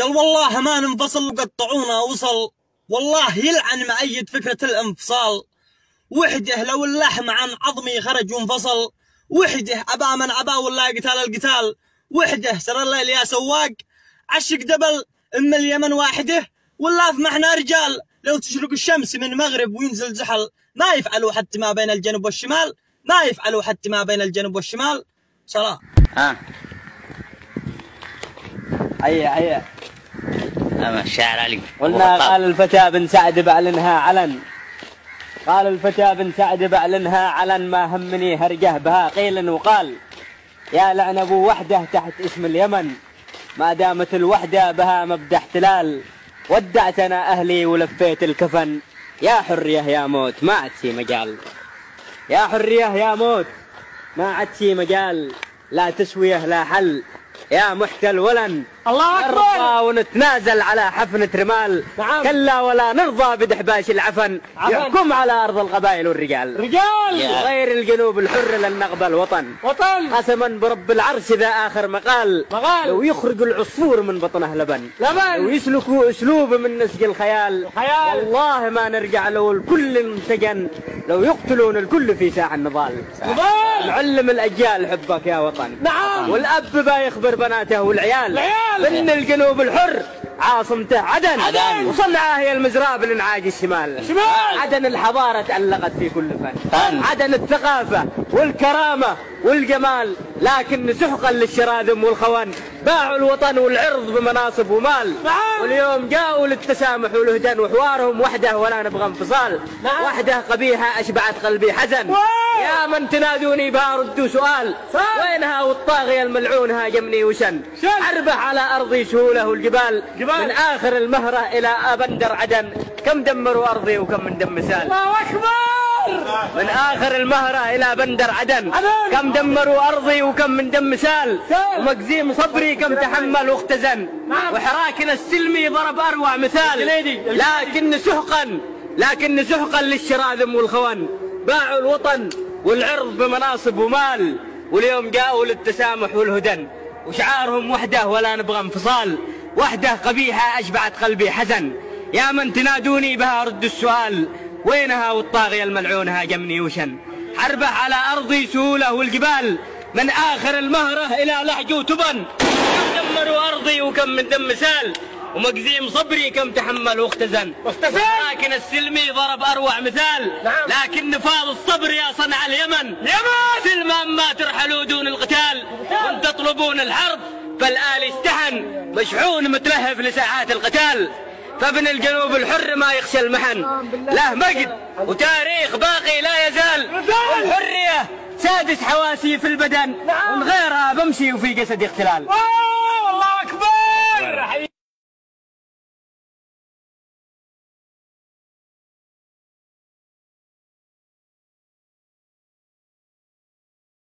قال والله ما ننفصل وقطعونا وصل. والله يلعن مأيد فكرة الانفصال. وحده لو اللحم عن عظمي خرج وانفصل. وحده أبا من أبا ولا قتال القتال. وحده سر الليل يا سواق. عشق دبل أم اليمن واحدة. ولا في محنا رجال. لو تشرق الشمس من مغرب وينزل زحل. ما يفعلوا حتى ما بين الجنوب والشمال. ما يفعلوا حتى ما بين الجنوب والشمال. سلام. هيا هيا. أما الشاعر علي. قلنا. قال الفتى بن سعد بعلنها علن. قال الفتى بن سعد بعلنها علن ما همني هرجه بها قيل وقال يا لعن أبو وحدة تحت اسم اليمن. ما دامت الوحدة بها مبدأ احتلال. ودعت أنا أهلي ولفيت الكفن. يا حرية يا موت ما عاد في مجال. يا حرية يا موت ما عاد في مجال. لا تسوية لا حل. يا محتل ولن الله نرضى ونتنازل على حفنة رمال نعم. كلا ولا نرضى بدحباش العفن عفن. يحكم على أرض القبائل والرجال رجال. غير الجنوب الحر لن نقبل وطن وطن قسما برب العرش ذا آخر مقال مقال. لو يخرج العصفور من بطنه لبن لبن. لو يسلكوا أسلوب من نسج الخيال الخيال. والله ما نرجع لو الكل انسجن لو يقتلون الكل في ساعة النضال نضال. نعلم الأجيال حبك يا وطن نعم. والأب با يخبر بناته والعيال العيال. من الجنوب الحر عاصمته عدن عدن. وصنعاء هي المزراب لنعاج الشمال شمال. عدن الحضارة تألقت في كل فن فن. عدن الثقافة والكرامة والجمال لكن سحقا للشراذم والخوان باعوا الوطن والعرض بمناصب ومال نعم. واليوم جاءوا للتسامح والهدن وحوارهم وحده ولا نبغى انفصال نعم. وحده قبيحة أشبعت قلبي حزن وين؟ يا من تنادوني بها ردوا سؤال سؤال. وينها والطاغية الملعون هاجمني وشن شن. حربه على أرضي سهوله والجبال جبال. من آخر المهرة إلى بندر عدن كم دمروا أرضي وكم من دم سال الله أكبر من آخر المهرة إلى بندر عدن. كم دمروا أرضي وكم من دم سال. ومجزيم صبري كم تحمل واختزن نعم. وحراكنا السلمي ضرب أروع مثال. لكن سحقا لكن سحقا للشراذم والخوان. باعوا الوطن والعرض بمناصب ومال. واليوم جاءوا للتسامح والهدن. وشعارهم وحده ولا نبغى انفصال. وحده قبيحة أشبعت قلبي حزن. يا من تنادوني بها رد السؤال. وينها والطاغية الملعون هاجمني وشن. حربة على أرضي سهولة والجبال من آخر المهرة إلى لحج وتبن. كم دمروا أرضي وكم من دم سال ومجزيم صبري كم تحمل واختزن واختزن. لكن السلمي ضرب أروع مثال. نعم. لكن نفاض الصبر يا صنع اليمن. اليمن. سلما ما ترحلوا دون القتال. وإن تطلبون الحرب فالآل استحن مشحون متلهف لساحات القتال. فابن الجنوب الحر ما يخشى المحن. له مجد وتاريخ باقي لا يزال. والحرية سادس حواسي في البدن. ومن غيرها بمشي وفي جسدي اختلال.